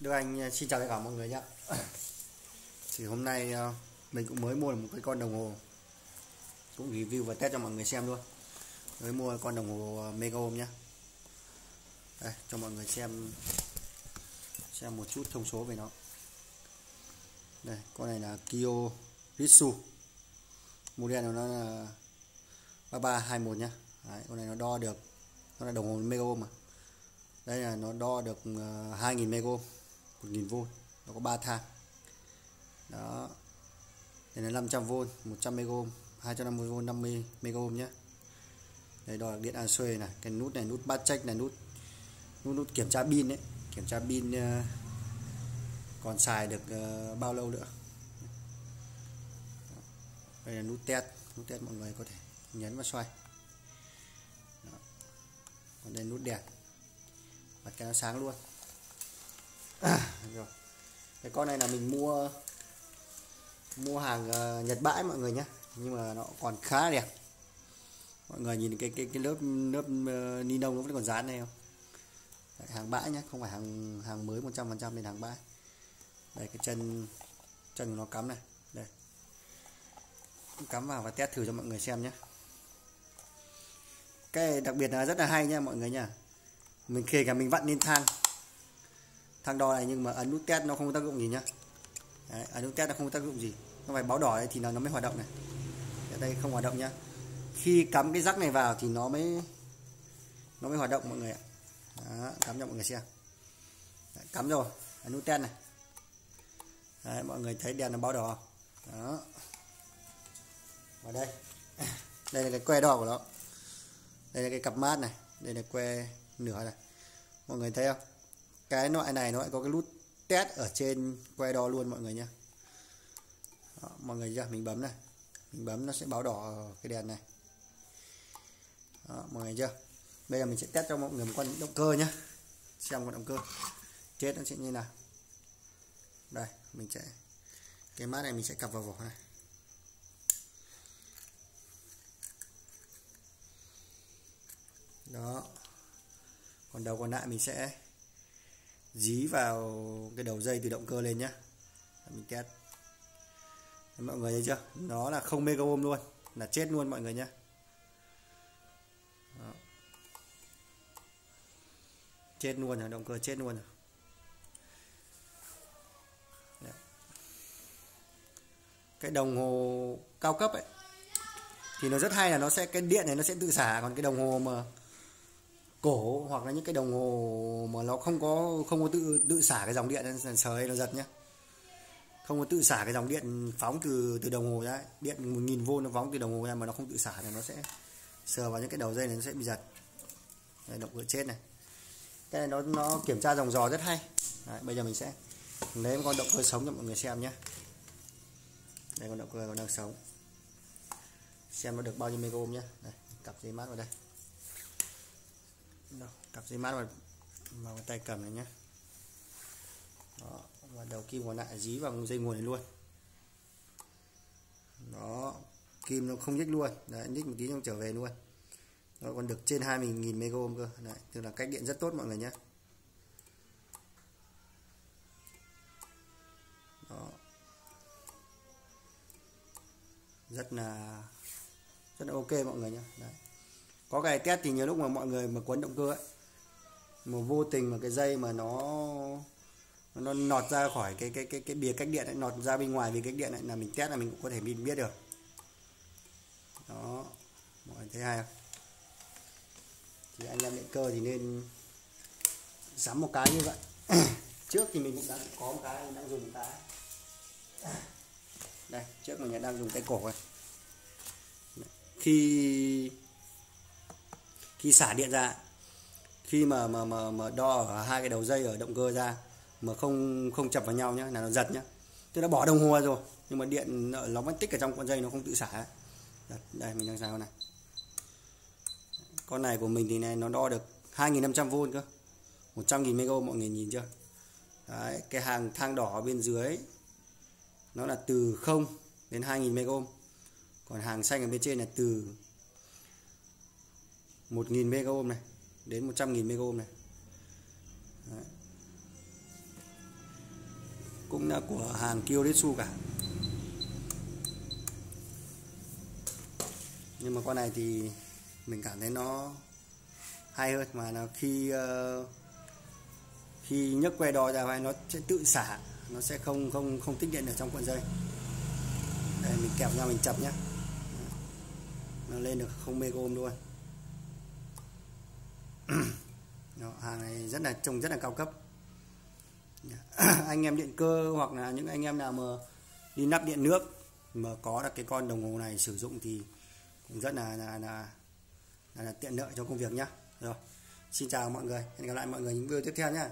Đức Anh ờ, xin chào tất cả mọi người nhé Thì hôm nay ờ, mình cũng mới mua được một cái con đồng hồ Cũng review và test cho mọi người xem luôn. Mới mua con đồng hồ ờ, Mega Home nhé Đây cho mọi người xem Xem một chút thông số về nó. Đây con này là Kyo Ritsu. Model của nó là 3321 nhá. Đấy, con này nó đo được Nó là đồng hồ Mega Home mà. Đây là nó đo được 2.000 mega 1000V nó có 3 thang. Đó. Đây là 500V 100 mega 250V 50 mega nhé. Đây đo điện áp xuê này cái nút này nút bát check này nút nút, nút kiểm tra pin đấy kiểm tra pin ờ, còn xài được ờ, bao lâu nữa. Đây là nút test nút test mọi người có thể nhấn và xoay. Đó. còn đây nút đèn. Bật cái nó sáng luôn à, rồi. Cái con này là mình mua mua hàng uh, Nhật bãi mọi người nhé nhưng mà nó còn khá đẹp. Mọi người nhìn cái cái cái lớp lớp uh, ni lông nó vẫn còn dán này không? Đấy, hàng bãi nhé không phải hàng hàng mới 100% nên hàng bãi. Đây cái chân chân của nó cắm này. Đây. Cắm vào và test thử cho mọi người xem nhé cái đặc biệt là rất là hay nha mọi người nha mình kể cả mình vặn lên thang thang đo này nhưng mà ấn nút test nó không có tác dụng gì nhá. Đấy, ấn nút test nó không có tác dụng gì. Nó phải báo đỏ thì là nó mới hoạt động này. Ở đây không hoạt động nhá. Khi cắm cái rắc này vào thì nó mới nó mới hoạt động mọi người ạ. Đó, cắm cho mọi người xem. Đấy, cắm rồi ấn nút test này. Đấy, mọi người thấy đèn nó báo đỏ đó. Vào đây. Đây là cái que đo của nó. Đây là cái cặp mát này. Đây là que nửa này. Mọi người thấy không? Cái loại này nó lại có cái nút test ở trên que đo luôn mọi người nhé. Đó, mọi người chưa? Mình bấm này. Mình bấm nó sẽ báo đỏ cái đèn này. Đó, mọi người chưa? Bây giờ mình sẽ test cho mọi người một con động cơ nhé. Xem con động cơ. Chết nó sẽ như nào. Đây mình sẽ cái mát này mình sẽ cặp vào vỏ này. Đó. Còn đầu còn lại mình sẽ dí vào cái đầu dây từ động cơ lên nhá. Mình test. Mọi người thấy chưa? Nó là không mega ohm luôn, là chết luôn mọi người nhé Đó. chết luôn rồi, động cơ chết luôn rồi. Cái đồng hồ cao cấp ấy, thì nó rất hay là nó sẽ, cái điện này nó sẽ tự xả, còn cái đồng hồ mà cổ hoặc là những cái đồng hồ mà nó không có không có tự tự xả cái dòng điện lên sờ nó giật nhé không có tự xả cái dòng điện phóng từ từ đồng hồ ra điện 1000V nó phóng từ đồng hồ ra mà nó không tự xả thì nó sẽ sờ vào những cái đầu dây này nó sẽ bị giật. Đây, động cơ chết này. Cái này nó nó kiểm tra dòng dò rất hay. Đấy, bây giờ mình sẽ lấy một con động cơ sống cho mọi người xem nhé đây con động cơ còn đang sống. Xem nó được bao nhiêu mega ohm nhé đây, cặp dây mát vào đây đâu, cặp dây mát vào, vào cái tay cầm này nhé đó và đầu kim còn lại dí vào dây nguồn này luôn. Đó kim nó không nhích luôn. Đấy nhích một tí nó trở về luôn. Nó còn được trên 20.000 mega ohm cơ. Đấy, tức là cách điện rất tốt mọi người nhé đó. Rất là rất là ok mọi người nhé đấy có cái test thì nhiều lúc mà mọi người mà quấn động cơ ấy mà vô tình mà cái dây mà nó nó nọt ra khỏi cái cái cái cái bìa cách điện ấy, nọt ra bên ngoài vì cách điện này là mình test là mình cũng có thể mình biết được. Đó mọi người thấy hay không? Thì anh em điện cơ thì nên sắm một cái như vậy. Trước thì mình cũng đã có một cái đang dùng một cái. Đây trước mình đang dùng cái cổ này khi khi xả điện ra khi mà mà mà, mà đo ở hai cái đầu dây ở động cơ ra mà không không chập vào nhau nhá là nó giật nhá. Tôi đã bỏ đồng hồ rồi nhưng mà điện nó vẫn tích ở trong con dây nó không tự xả. Đấy, đây mình đang sao này. Con này của mình thì này nó đo được 2.500V cơ. 100.000 mega mọi người nhìn chưa? Đấy, cái hàng thang đỏ bên dưới nó là từ 0 đến 2.000 mega còn hàng xanh ở bên trên là từ 1.000 mega này đến 100.000 mega này. Đấy. cũng là của hàng Kyoritsu cả. Nhưng mà con này thì mình cảm thấy nó hay hơn mà là khi uh, khi nhấc que đo ra vai nó sẽ tự xả nó sẽ không không không tích điện ở trong cuộn dây. Đây mình kẹp nhau mình chập nhé nó lên được không mega ôm luôn. Đó, hàng này rất là trông rất là cao cấp. Dạ. Anh em điện cơ hoặc là những anh em nào mà đi nắp điện nước mà có được cái con đồng hồ này sử dụng thì cũng rất là là, là, là, là tiện lợi cho công việc nhá. Rồi xin chào mọi người. Hẹn gặp lại mọi người những video tiếp theo nhé